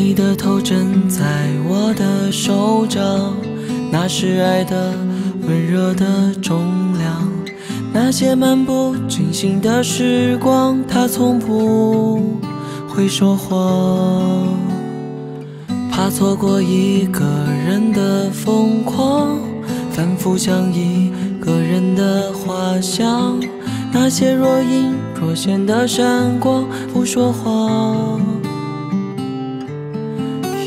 你的头枕在我的手掌，那是爱的温热的重量。那些漫不经心的时光，它从不会说谎。怕错过一个人的疯狂，反复想一个人的画像。那些若隐若现的闪光，不说谎。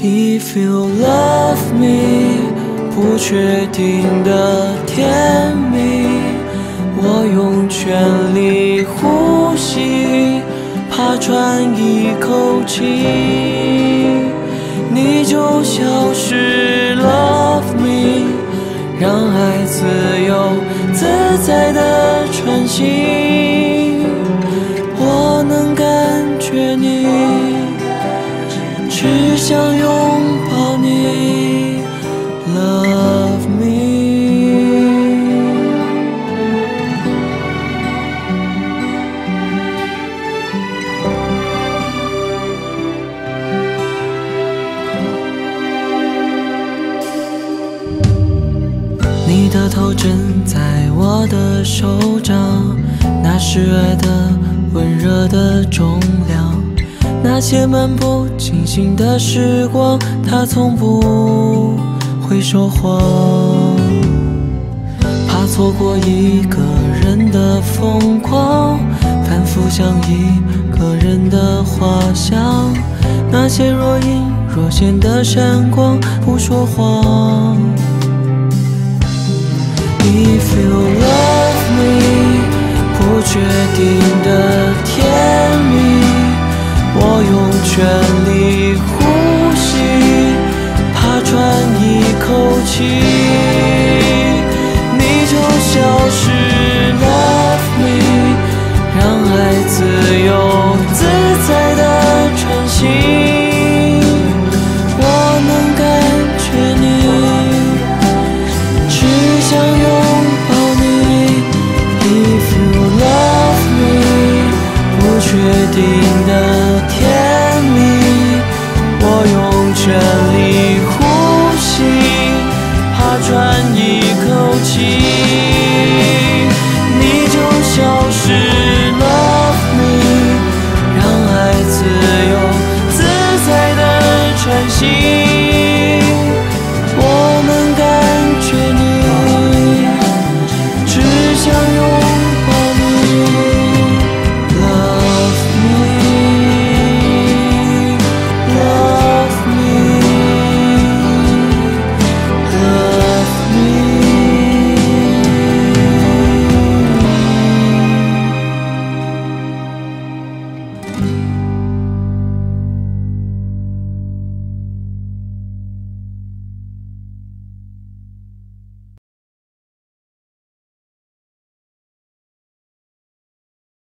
If you love me，不确定的甜蜜，我用全力呼吸，怕喘一口气，你就消失。Love me，让爱自由自在的穿行，想拥抱你，Love me。你的头枕在我的手掌，那是爱的温热的重量。那些漫不经心的时光，它从不会说谎。怕错过一个人的疯狂，反复想一个人的画像。那些若隐若现的闪光，不说谎。If you love me，不确定的。全力呼吸，怕喘一口气，你就消失。Love me，让爱自由自在的穿行，我能感觉你，只想拥抱你。If you love me，不确定的全力呼吸，怕喘一口气。你就像失了迷，让爱自由自在的穿行。